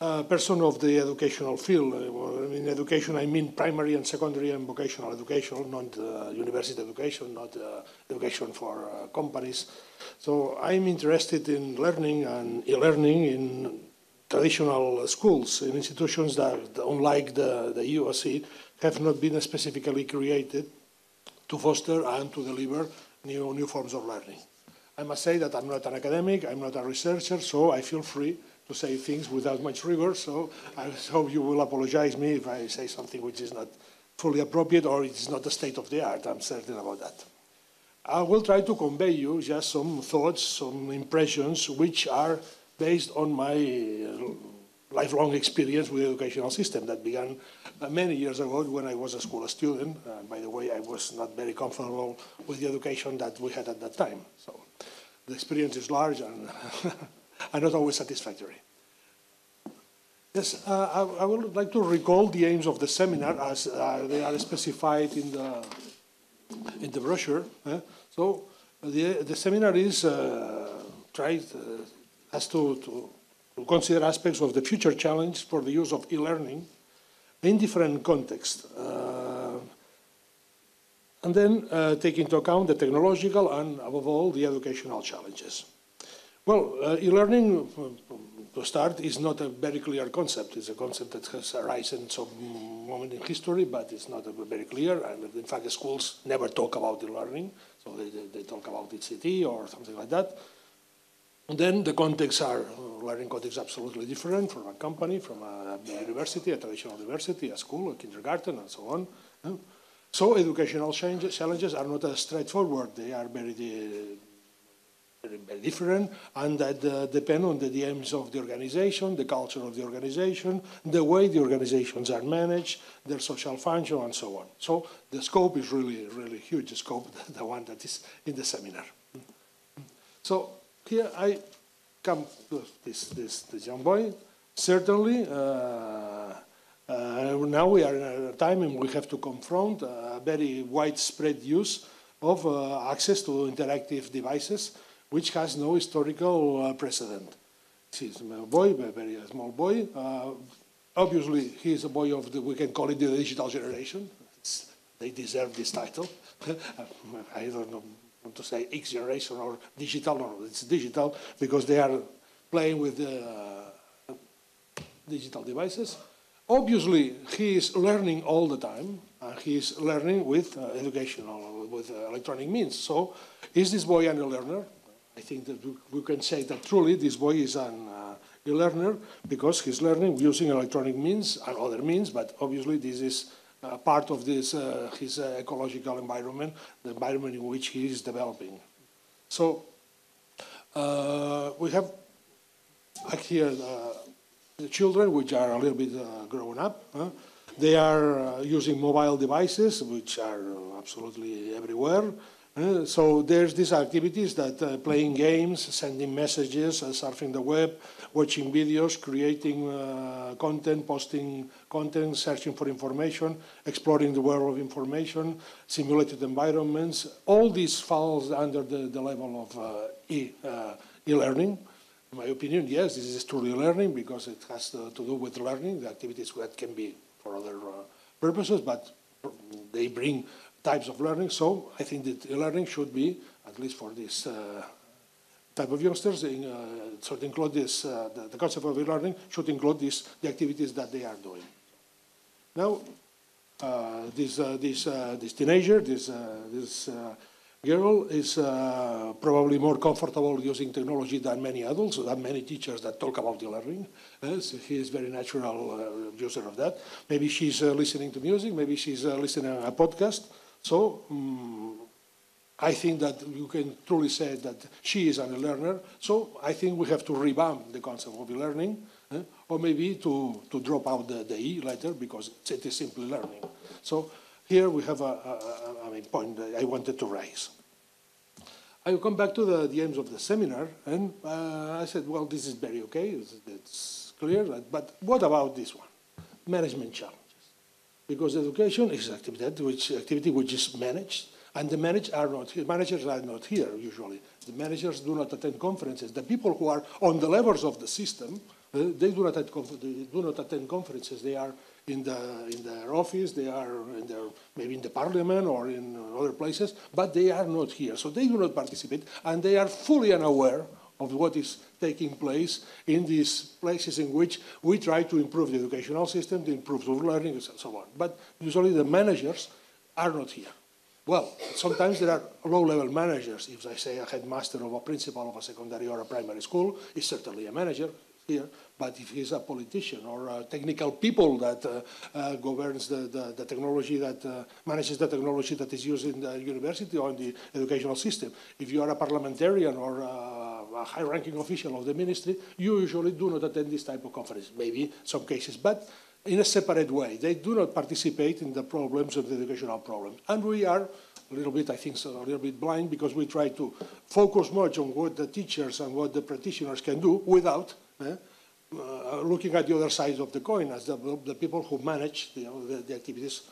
a person of the educational field. In education, I mean primary and secondary and vocational education, not uh, university education, not uh, education for uh, companies. So I'm interested in learning and e-learning in traditional schools, in institutions that, unlike the, the UOC, have not been specifically created to foster and to deliver new, new forms of learning. I must say that I'm not an academic, I'm not a researcher, so I feel free to say things without much rigor, so I hope you will apologize me if I say something which is not fully appropriate or it's not the state of the art. I'm certain about that. I will try to convey you just some thoughts, some impressions, which are based on my uh, lifelong experience with the educational system that began uh, many years ago when I was a school student. Uh, by the way, I was not very comfortable with the education that we had at that time. So the experience is large and, and not always satisfactory. Yes, uh, I, I, would like to recall the aims of the seminar as uh, they are specified in the, in the brochure. Eh? So the, the seminar is uh, tried, uh, has to, to, to consider aspects of the future challenge for the use of e-learning in different contexts. Uh, and then uh, take into account the technological and, above all, the educational challenges. Well, uh, e-learning, uh, to start, is not a very clear concept. It's a concept that has arisen some moment in history, but it's not very clear. And uh, in fact, the schools never talk about e-learning, so they, they, talk about ICT or something like that. And then the contexts are, uh, learning contexts absolutely different from a company, from a university, a traditional university, a school, a kindergarten, and so on. So educational challenges are not as straightforward. They are very different and that uh, depend on the aims of the organization, the culture of the organization, the way the organizations are managed, their social function, and so on. So the scope is really, really huge, the scope, the one that is in the seminar. So here I come to this, this, this young boy. Certainly, uh, uh, now we are in a time when we have to confront a very widespread use of uh, access to interactive devices, which has no historical uh, precedent. He's a boy, a very small boy. Uh, obviously, he is a boy of the, we can call it the digital generation. It's, they deserve this title. I don't know to say X generation or digital, no, it's digital because they are playing with uh, digital devices. Obviously, he is learning all the time. Uh, he is learning with uh, educational, with uh, electronic means. So, is this boy a e-learner? I think that we can say that truly this boy is an uh, e-learner because he's learning using electronic means and other means, but obviously this is uh, part of this, uh, his uh, ecological environment, the environment in which he is developing. So we have here the children, which are a little bit grown up. Huh? They are using mobile devices, which are absolutely everywhere. Uh, so there's these activities that uh, playing games, sending messages, uh, surfing the web, watching videos, creating uh, content, posting content, searching for information, exploring the world of information, simulated environments. All these falls under the, the level of uh, e, e-learning. In my opinion, yes, this is truly learning because it has to, to do with learning, the activities that can be for other purposes, but they bring types of learning. So I think that learning should be, at least for this uh, type of youngsters, in, uh, should include this, uh, the, the, concept of e learning should include this, the activities that they are doing. Now, uh, this, uh, this, uh, this teenager, this, this girl is probably more comfortable using technology than many adults, than many teachers that talk about e-learning. so he is very natural user of that. Maybe she's listening to music, maybe she's listening to a podcast, so um, I think that you can truly say that she is a learner. So I think we have to revamp the concept of e learning, eh? or maybe to, to drop out the, the E letter because it is simply learning. So here we have a, a, a, a point I wanted to raise. I will come back to the, the aims of the seminar, and uh, I said, well, this is very okay, it's, it's clear, but what about this one? Management challenge because education is activity which, activity which is managed, and the manage are not here. managers are not here usually. The managers do not attend conferences. The people who are on the levels of the system, Uh, they, do not attend they do not attend conferences. They are in, the, in their office, they are in their, maybe in the parliament or in other places, but they are not here. So they do not participate, and they are fully unaware of what is taking place in these places in which we try to improve the educational system, to improve the learning, and so on. But usually the managers are not here. Well, sometimes there are low-level managers. If I say a headmaster of a principal of a secondary or a primary school, is certainly a manager here. But if he's a politician or a technical people that uh, uh, governs the, the, the, technology that uh, manages the technology that is used in the university or in the educational system, if you are a parliamentarian or a high-ranking official of the ministry, you usually do not attend this type of conference. Maybe some cases, but in a separate way. They do not participate in the problems of the educational problems. And we are a little bit, I think, so, a little bit blind because we try to focus much on what the teachers and what the practitioners can do without eh, uh, looking at the other side of the coin as the, the people who manage the, the, activities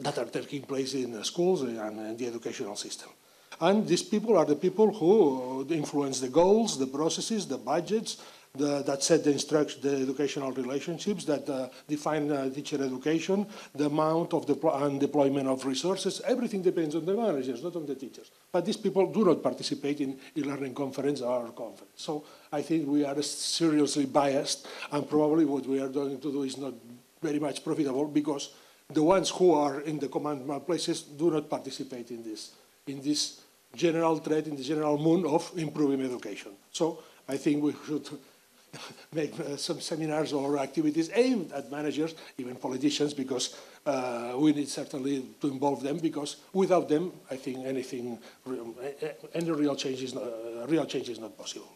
that are taking place in the schools and in the educational system. And these people are the people who influence the goals, the processes, the budgets, the, that set the instruction, the educational relationships that uh, define uh, teacher education, the amount of the and deployment of resources. Everything depends on the managers, not on the teachers. But these people do not participate in e-learning conference or conference. So I think we are seriously biased, and probably what we are going to do is not very much profitable because the ones who are in the command places do not participate in this, in this general threat, in the general mood of improving education. So I think we should make uh, some seminars or activities aimed at managers, even politicians, because uh, we need certainly to involve them, because without them, I think anything, any real change is not, uh, real change is not possible.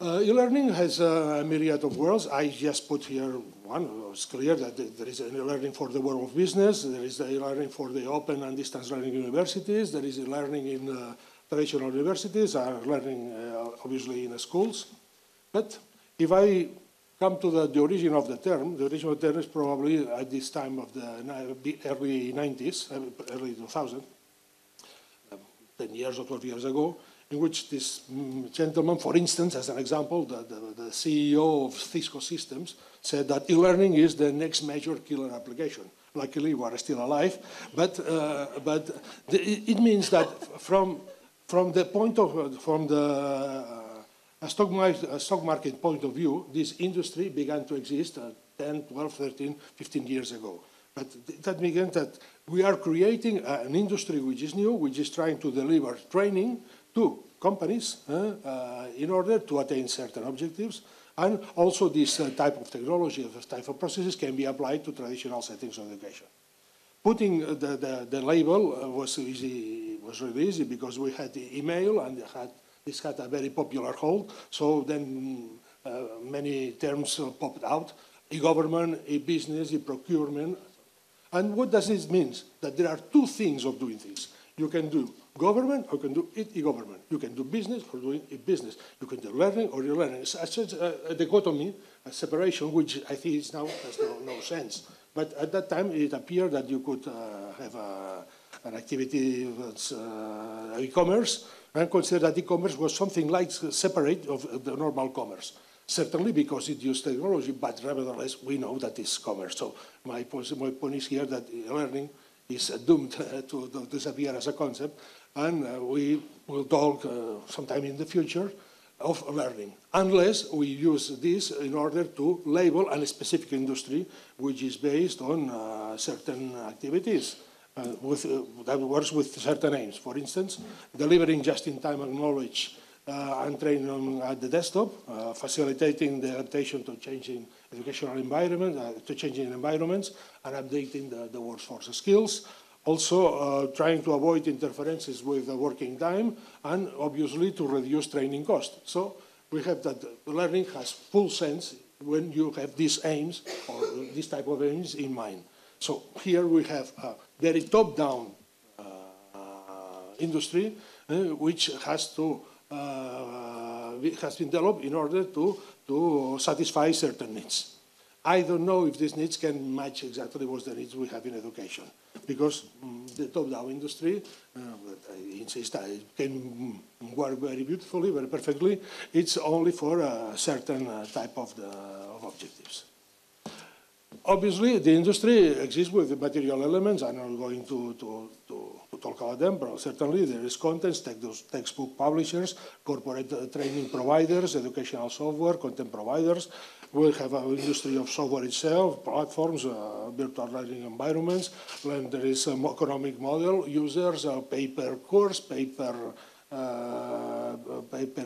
Uh, e-learning has a myriad of worlds. I just put here one. It's clear that there is e-learning for the world of business. There is e-learning for the open and distance learning universities. There is e-learning in uh, traditional universities are learning, uh, obviously, in schools. But if I come to the, the, origin of the term, the origin of the term is probably at this time of the early 90s, uh, early 2000, um, 10 years or 12 years ago, in which this mm, gentleman, for instance, as an example, the, the, the CEO of Cisco Systems said that e-learning is the next major killer application. Luckily, we are still alive, but, uh, but the, it means that from from the point of, from the uh, stock, market, stock market point of view, this industry began to exist uh, 10, 12, 13, 15 years ago. But that means that we are creating uh, an industry which is new, which is trying to deliver training to companies uh, uh, in order to attain certain objectives. And also this uh, type of technology, this type of processes can be applied to traditional settings of education. Putting the, the, the label was easy was really easy because we had email and had, this had a very popular hold. So then uh, many terms uh, popped out, e-government, e-business, e-procurement. And what does this mean? That there are two things of doing things. You can do government or you can do it e-government. You can do business or doing e-business. You can do learning or e-learning. It's such a, dichotomy, a separation, which I think is now has no, no sense. But at that time, it appeared that you could uh, have a an activity that's uh, e-commerce, and consider that e-commerce was something like separate of the normal commerce. Certainly because it used technology, but nevertheless, we know that it's commerce. So my point, my point is here that learning is doomed to, to disappear as a concept, and uh, we will talk uh, sometime in the future of learning, unless we use this in order to label a specific industry which is based on uh, certain activities uh, with, uh, that works with certain aims. For instance, delivering just-in-time knowledge uh, and training at the desktop, facilitating the adaptation to changing educational environment, to changing environments, and updating the, the workforce skills. Also, uh, trying to avoid interferences with the working time, and obviously to reduce training costs. So we have that learning has full sense when you have these aims or this type of aims in mind. So here we have a very top-down uh, industry uh, which has to uh, has been developed in order to, to satisfy certain needs. I don't know if these needs can match exactly what the needs we have in education, because the top-down industry, uh, insist that it can work very beautifully, very perfectly. It's only for a certain uh, type of, the, of objectives. Obviously, the industry exists with material elements. I'm not going to, to, to, to talk about them, but certainly there is content, textbook publishers, corporate uh, training providers, educational software, content providers. We have an industry of software itself, platforms, uh, virtual learning environments. Then there is an economic model, users, uh, pay per course, pay per uh,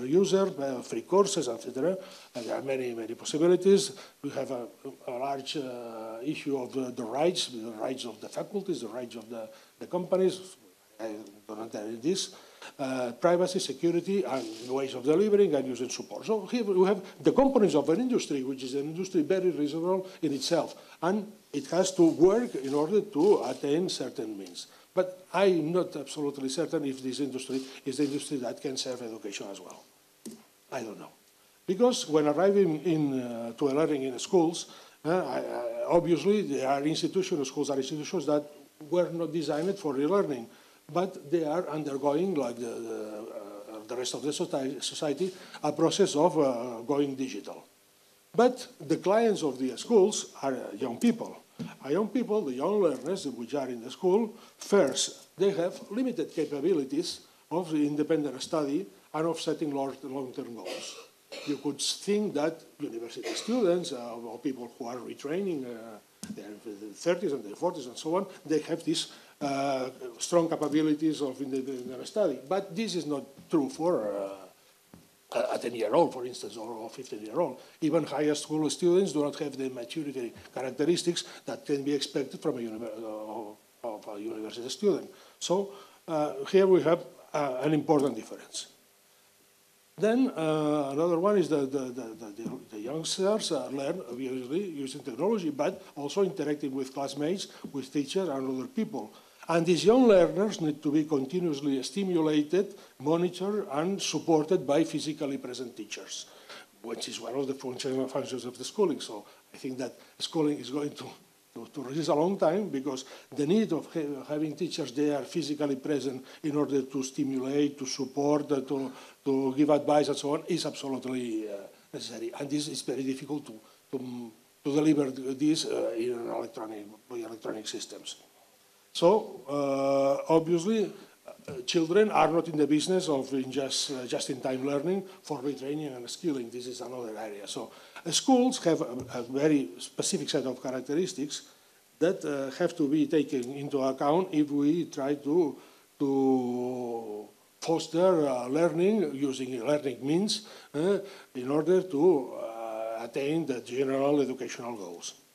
user, uh, free courses, etc. There are many, many possibilities. We have a, a large uh, issue of the, the, rights, the rights of the faculties, the rights of the, the companies. I don't enter this. Uh, privacy, security, and ways of delivering and using support. So here we have the components of an industry, which is an industry very reasonable in itself, and it has to work in order to attain certain means. But I'm not absolutely certain if this industry is the industry that can serve education as well. I don't know. Because when arriving in, uh, to learning in schools, uh, I, obviously there are institutions, schools are institutions that were not designed for e-learning, but they are undergoing, like the, the, uh, the rest of the society, a process of uh, going digital. But the clients of the schools are young people. A young people, the young learners which are in the school, first, they have limited capabilities of the independent study and of setting long-term goals. You could think that university students uh, or people who are retraining, uh, their 30s and their 40s and so on, they have these uh, strong capabilities of independent study. But this is not true for uh, a 10-year-old, for instance, or a 15-year-old. Even higher school students do not have the maturity characteristics that can be expected from a, uh, of a university student. So uh, here we have uh, an important difference. Then uh, another one is that the, the, the, the youngsters learn obviously using technology, but also interacting with classmates, with teachers, and other people. And these young learners need to be continuously stimulated, monitored, and supported by physically present teachers, which is one of the functions of the schooling. So I think that schooling is going to, to, to resist a long time because the need of ha having teachers there physically present in order to stimulate, to support, uh, to, to give advice and so on is absolutely uh, necessary. And this is very difficult to, to, to deliver this uh, in electronic, electronic systems. So uh, obviously, uh, children are not in the business of in just uh, just-in-time learning for retraining and skilling. This is another area. So schools have a, a, very specific set of characteristics that uh, have to be taken into account if we try to to foster uh, learning using learning means uh, in order to attain the general educational goals.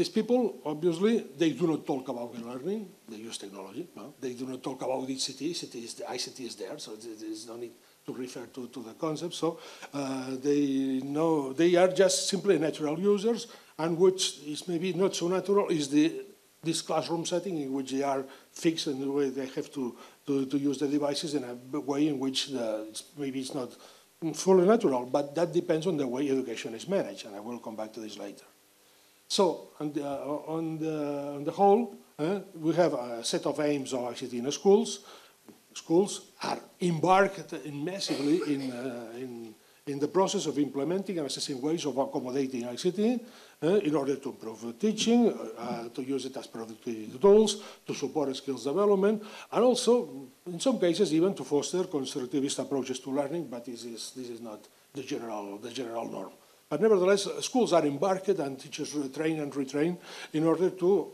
These people, obviously, they do not talk about learning. They use technology. No? They do not talk about ICT. ICT is, the, ICT is there, so there is no need to refer to, to the concept. So uh, they know they are just simply natural users, and which is maybe not so natural is the this classroom setting in which they are fixed in the way they have to, to, to use the devices in a way in which the, maybe it's not fully natural, but that depends on the way education is managed, and I will come back to this later. So on the, on the, on the whole, uh, we have a set of aims of ICT in schools. Schools are embarked in massively in, uh, in, in the process of implementing and assessing ways of accommodating ICT uh, in order to improve teaching, uh, to use it as productivity tools, to support skills development, and also, in some cases, even to foster constructivist approaches to learning, but this is, this is not the general, the general norm. But nevertheless, schools are embarked and teachers train and retrain in order to,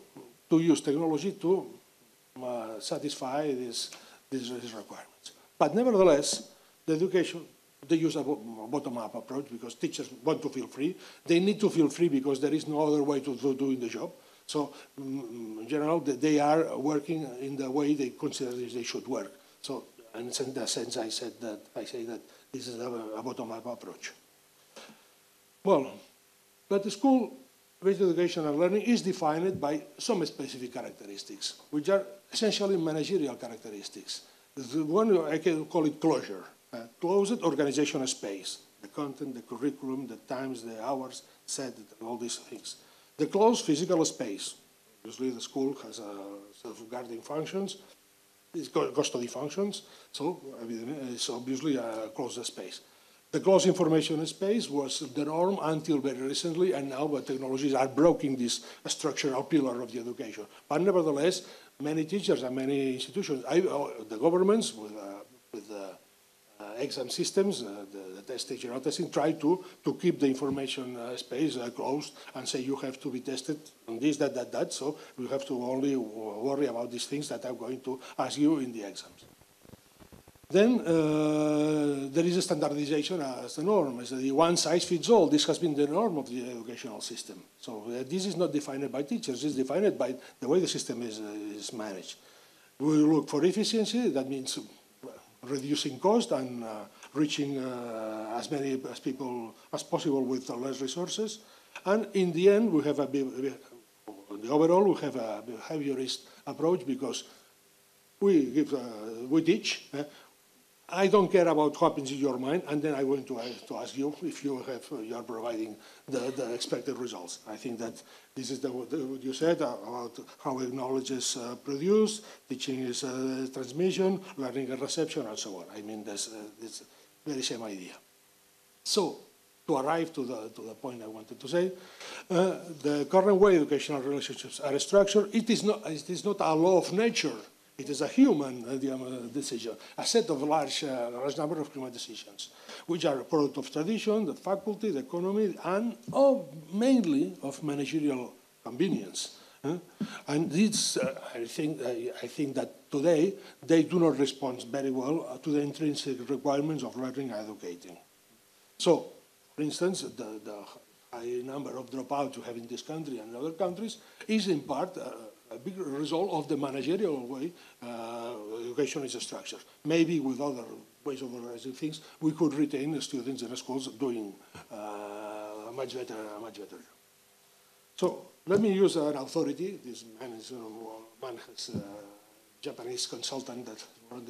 to use technology to uh, satisfy these, these, requirements. But nevertheless, the education, they use a bottom-up approach because teachers want to feel free. They need to feel free because there is no other way to, to doing the job. So mm, in general, they are working in the way they consider they should work. So in that sense, I said that I say that this is a, a bottom-up approach. Well, but the school-based education and learning is defined by some specific characteristics, which are essentially managerial characteristics. The one I can call it closure, uh, closed organizational space, the content, the curriculum, the times, the hours, set, all these things. The closed physical space, Obviously, the school has a safeguarding functions, custody functions, so it's obviously a closed space. The closed information space was the norm until very recently, and now the technologies are breaking this structural pillar of the education. But nevertheless, many teachers and many institutions, I, uh, the governments with, uh, with uh, uh exam systems, uh, the, the test teacher testing, try to, to keep the information space closed and say you have to be tested on this, that, that, that, so you have to only worry about these things that I'm going to ask you in the exams. Then uh, there is a standardization as the norm, as the one size fits all. This has been the norm of the educational system. So uh, this is not defined by teachers, it's defined by the way the system is, uh, is managed. We look for efficiency, that means reducing cost and uh, reaching uh, as many as people as possible with less resources. And in the end, we have a, the overall, we have a behaviorist approach because we give, uh, we teach, uh, I don't care about what happens in your mind, and then I'm going to, to ask you if you have you are providing the, the expected results. I think that this is the, the what you said about how knowledge is uh, produced, teaching is uh, transmission, learning and reception, and so on. I mean, that's uh, it's very same idea. So, to arrive to the, to the point I wanted to say, uh, the current way educational relationships are structured, it is not, it is not a law of nature it is a human uh, decision, a set of large, uh, large number of human decisions, which are a product of tradition, the faculty, the economy, and of, mainly of managerial convenience. Uh, and this, uh, I, think, I, I, think that today they do not respond very well to the intrinsic requirements of learning and educating. So, for instance, the, the high number of dropouts you have in this country and other countries is in part uh, a big result of the managerial way uh, education is structured. Maybe with other ways of organizing things, we could retain the students in the schools doing uh, much better, much better. So let me use an authority. This man is uh, man has a Japanese consultant that wrote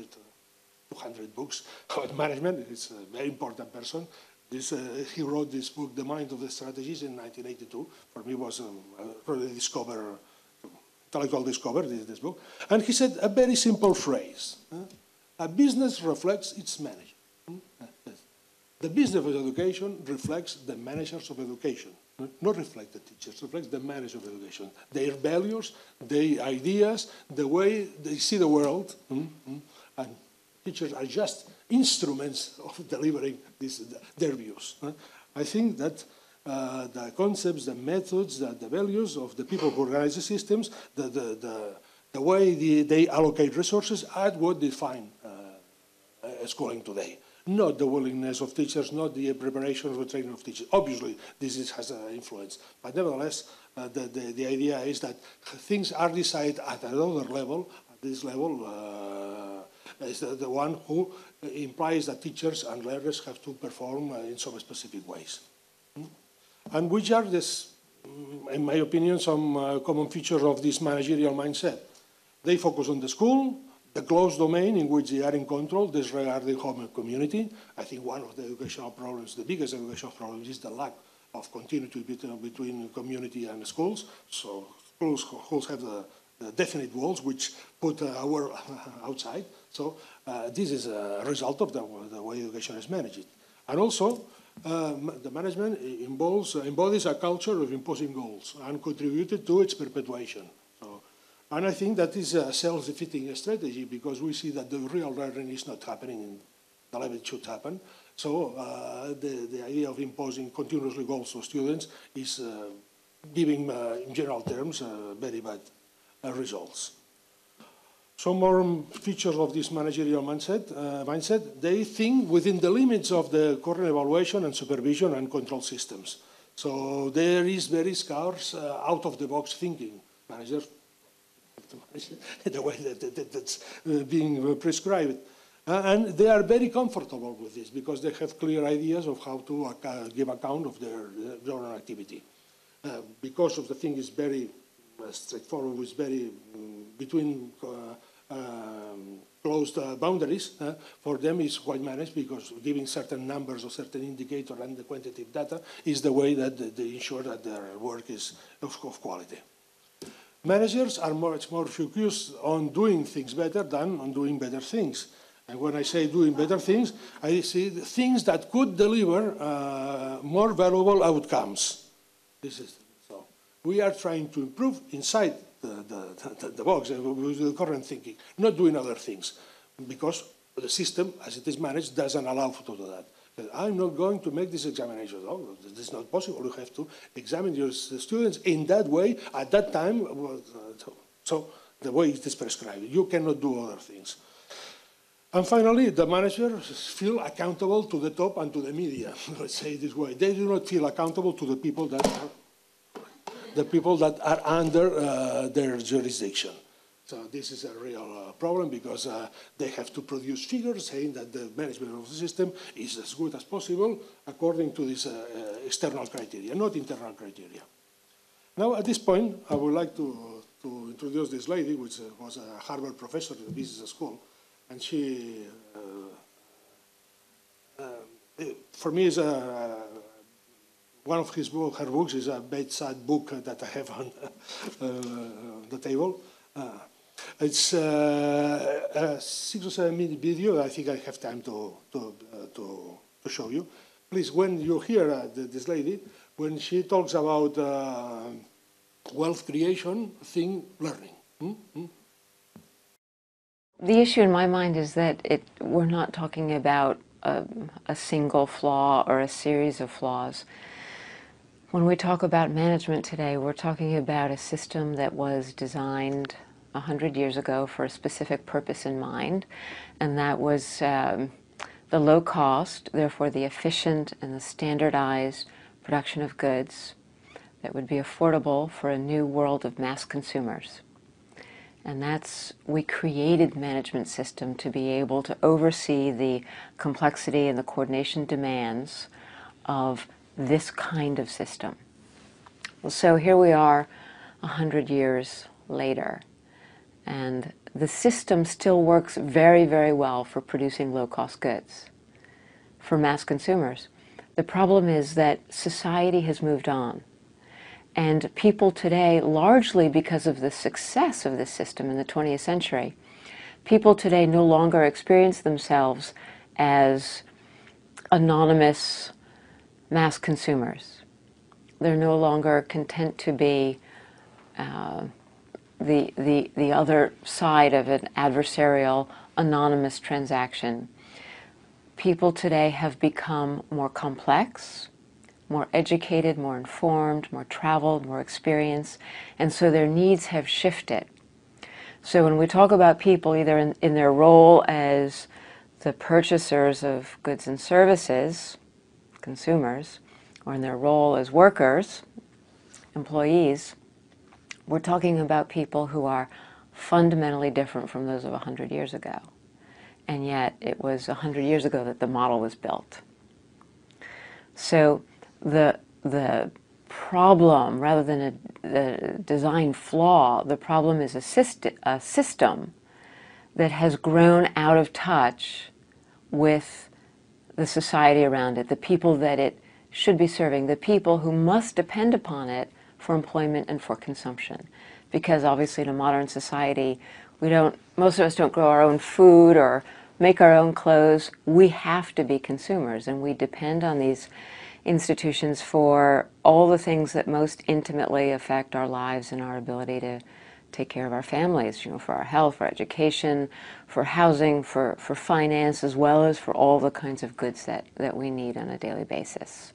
200 books about management. He's a very important person. This, uh, he wrote this book, The Mind of the Strategist, in 1982. For me, was um, a really discover intellectual discovered this, this book, and he said a very simple phrase. a business reflects its manager. Hmm? Ah, the business of education reflects the managers of education, hmm? not reflect the teachers, reflects the managers of education, their values, their ideas, the way they see the world, hmm? and teachers are just instruments of delivering this, their views. I think that uh, the concepts, the methods, the, the, values of the people who organize the systems, the, the, the, the way the, they allocate resources are what define uh, schooling today. Not the willingness of teachers, not the preparation or training of teachers. Obviously, this is, has an influence. But nevertheless, uh, the, the, the, idea is that things are decided at another level. At this level uh, is the, the one who implies that teachers and learners have to perform uh, in some specific ways. Hmm? And which are, this, in my opinion, some uh, common features of this managerial mindset? They focus on the school, the closed domain in which they are in control, disregarding home and community. I think one of the educational problems, the biggest educational problem, is the lack of continuity between, between community and schools. So schools, schools have the, the definite walls which put uh, our outside. So uh, this is a result of the, the way education is managed. And also, um, the management involves, embodies a culture of imposing goals and contributed to its perpetuation. So, and I think that is a self-defeating strategy because we see that the real learning is not happening in the level it should happen. So uh, the, the idea of imposing continuously goals to students is uh, giving, uh, in general terms, uh, very bad uh, results. Some more features of this managerial mindset, uh, mindset, they think within the limits of the current evaluation and supervision and control systems. So there is very scarce uh, out-of-the-box thinking. Managers, the way that, that that's uh, being prescribed. Uh, and they are very comfortable with this because they have clear ideas of how to uh, give account of their, their own activity. Uh, because of the thing is very straightforward, it's very um, between um, closed uh, boundaries, for them is quite managed because giving certain numbers or certain indicator and the quantitative data is the way that they ensure that their work is of, of quality. Managers are much more focused on doing things better than on doing better things. And when I say doing better things, I see things that could deliver uh, more valuable outcomes. This is so. We are trying to improve inside the, the, the, box uh, the current thinking, not doing other things, because the system, as it is managed, doesn't allow for to do that. I'm not going to make this examination. Oh, this is not possible. You have to examine your students in that way at that time. So the way it is prescribed. You cannot do other things. And finally, the managers feel accountable to the top and to the media. Let's say this way. They do not feel accountable to the people that are, the people that are under uh, their jurisdiction. So this is a real uh, problem because uh, they have to produce figures saying that the management of the system is as good as possible according to this uh, uh external criteria, not internal criteria. Now, at this point, I would like to, to introduce this lady, which uh, was a Harvard professor the business school, and she, for me, is a, one of his book, her books is a bedside book that I have on the table. It's uh, a six or seven minute video. I think I have time to, to, uh, to, to, show you. Please, when you hear uh, this lady, when she talks about uh, wealth creation, think learning. Hmm? Hmm? The issue in my mind is that it, we're not talking about a, a single flaw or a series of flaws. When we talk about management today, we're talking about a system that was designed 100 years ago for a specific purpose in mind, and that was um, the low cost, therefore the efficient and the standardized production of goods that would be affordable for a new world of mass consumers. And that's, we created management system to be able to oversee the complexity and the coordination demands of this kind of system. So here we are, a hundred years later. And the system still works very, very well for producing low-cost goods for mass consumers. The problem is that society has moved on. And people today, largely because of the success of this system in the 20th century, people today no longer experience themselves as anonymous mass consumers. They're no longer content to be uh, the, the, the other side of an adversarial anonymous transaction. People today have become more complex, more educated, more informed, more traveled, more experienced, and so their needs have shifted. So when we talk about people either in, in their role as the purchasers of goods and services, consumers, or in their role as workers, employees, we're talking about people who are fundamentally different from those of 100 years ago. And yet it was 100 years ago that the model was built. So the, the problem, rather than a, a design flaw, the problem is a, syst a system that has grown out of touch with the society around it, the people that it should be serving, the people who must depend upon it for employment and for consumption. Because obviously in a modern society, we don't, most of us don't grow our own food or make our own clothes. We have to be consumers and we depend on these institutions for all the things that most intimately affect our lives and our ability to take care of our families, you know, for our health, for education, for housing, for, for finance, as well as for all the kinds of goods that, that we need on a daily basis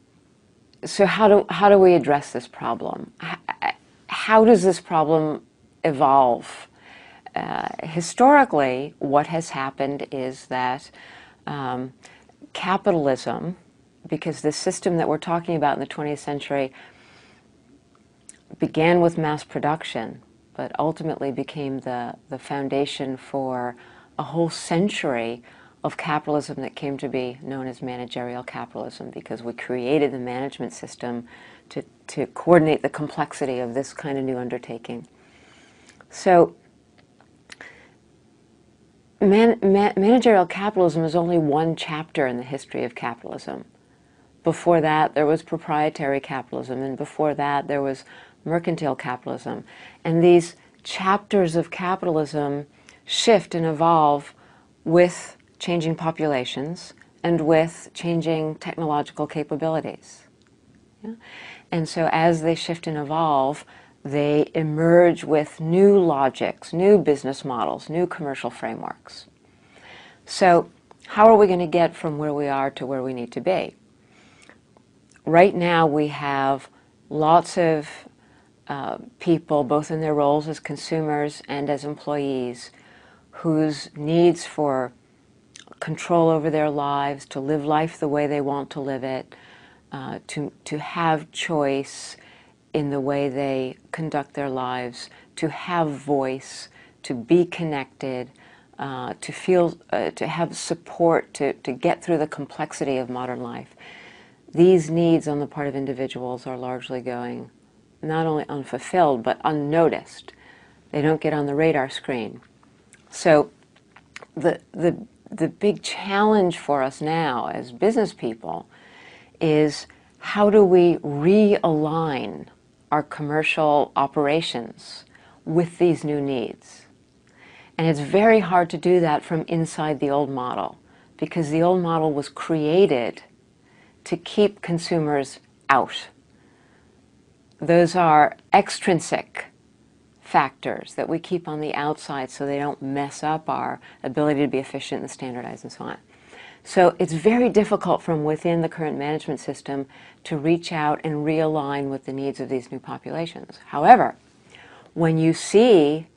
so how do, how do we address this problem? How does this problem evolve? Uh, historically, what has happened is that um, capitalism, because the system that we're talking about in the 20th century began with mass production, but ultimately became the, the foundation for a whole century of capitalism that came to be known as managerial capitalism because we created the management system to, to coordinate the complexity of this kind of new undertaking. So man, man, managerial capitalism is only one chapter in the history of capitalism. Before that, there was proprietary capitalism, and before that, there was mercantile capitalism. And these chapters of capitalism shift and evolve with changing populations and with changing technological capabilities. Yeah? And so as they shift and evolve, they emerge with new logics, new business models, new commercial frameworks. So how are we going to get from where we are to where we need to be? Right now we have lots of people, both in their roles as consumers and as employees, whose needs for control over their lives, to live life the way they want to live it, uh, to, to have choice in the way they conduct their lives, to have voice, to be connected, uh, to feel, uh, to have support, to, to get through the complexity of modern life. These needs on the part of individuals are largely going not only unfulfilled, but unnoticed. They don't get on the radar screen. So the, the, the big challenge for us now as business people is how do we realign our commercial operations with these new needs? And it's very hard to do that from inside the old model because the old model was created to keep consumers out. Those are extrinsic factors that we keep on the outside so they don't mess up our ability to be efficient and standardized and so on. So it's very difficult from within the current management system to reach out and realign with the needs of these new populations. However, when you see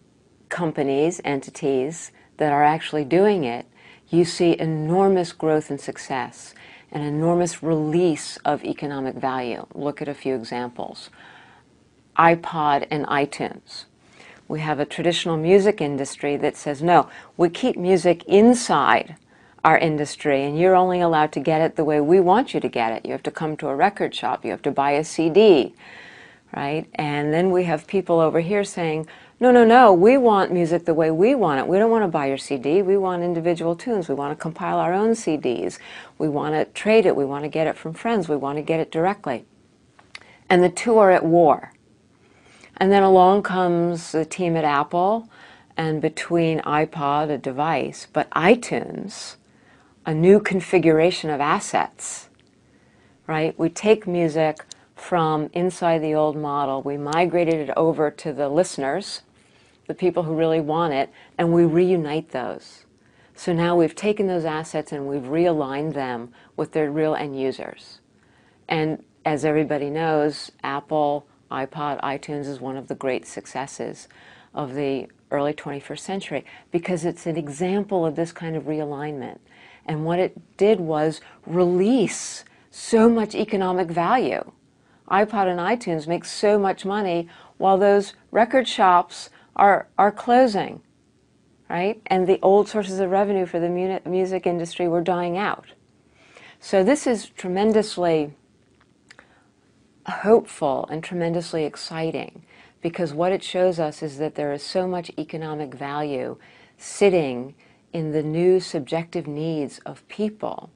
companies, entities that are actually doing it, you see enormous growth and success, an enormous release of economic value. Look at a few examples. iPod and iTunes. We have a traditional music industry that says, no, we keep music inside our industry and you're only allowed to get it the way we want you to get it. You have to come to a record shop, you have to buy a CD, right? And then we have people over here saying, no, no, no, we want music the way we want it. We don't want to buy your CD. We want individual tunes. We want to compile our own CDs. We want to trade it. We want to get it from friends. We want to get it directly. And the two are at war. And then along comes the team at Apple, and between iPod, a device, but iTunes, a new configuration of assets, right? We take music from inside the old model, we migrated it over to the listeners, the people who really want it, and we reunite those. So now we've taken those assets and we've realigned them with their real end users. And as everybody knows, Apple, iPod, iTunes is one of the great successes of the early 21st century because it's an example of this kind of realignment. And what it did was release so much economic value. iPod and iTunes make so much money while those record shops are, are closing, right? And the old sources of revenue for the music industry were dying out. So this is tremendously hopeful and tremendously exciting because what it shows us is that there is so much economic value sitting in the new subjective needs of people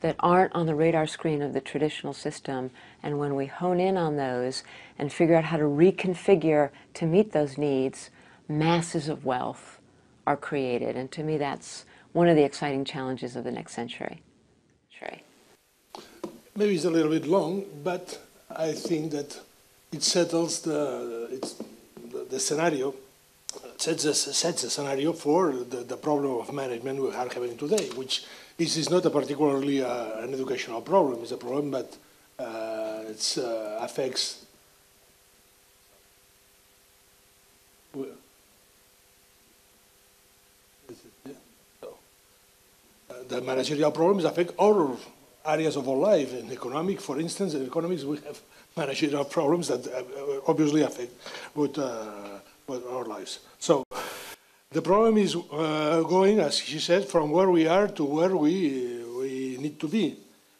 that aren't on the radar screen of the traditional system. And when we hone in on those and figure out how to reconfigure to meet those needs, masses of wealth are created. And to me, that's one of the exciting challenges of the next century. Maybe it's a little bit long, but I think that it settles the, the, scenario, sets a, sets a scenario for the, the problem of management we are having today, which is, is not a particularly uh, an educational problem. It's a problem that uh, it uh, affects the managerial problems affect all areas of our life. In economic, for instance, in economics, we have managerial problems that uh, obviously affect with, uh, with our lives. So the problem is uh, going, as she said, from where we are to where we, we need to be.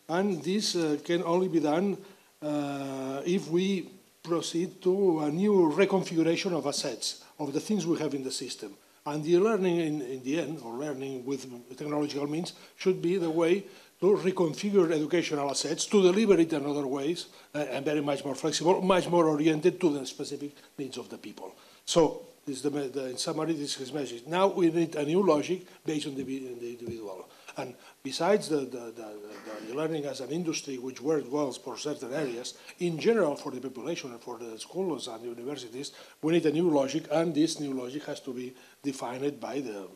And this uh, can only be done uh, if we proceed to a new reconfiguration of assets, of the things we have in the system. And the learning in, in the end, or learning with technological means, should be the way to reconfigure educational assets, to deliver it in other ways, uh, and very much more flexible, much more oriented to the specific needs of the people. So This is the, the, in summary, this is his message. Now we need a new logic based on the, the individual. And besides the, the, the, the learning as an industry, which works well for certain areas, in general for the population and for the schools and universities, we need a new logic, and this new logic has to be defined by the,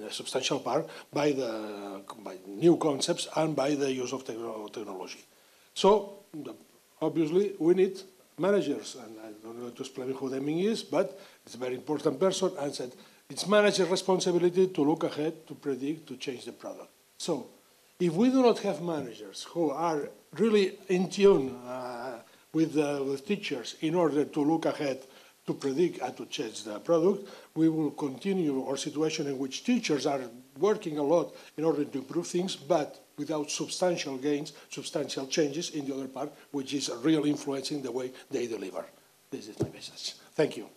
in a substantial part, by the by new concepts and by the use of techno- technology. So, the- obviously, we need managers, and I don't know to explain who Deming is, but it's a very important person, and said, it's manager responsibility to look ahead, to predict, to change the product. So, if we do not have managers who are really in tune uh, with, uh, with teachers in order to look ahead, to predict and to change the product, we will continue our situation in which teachers are working a lot in order to improve things, but without substantial gains, substantial changes in the other part, which is really influencing the way they deliver. This is my message. Thank you.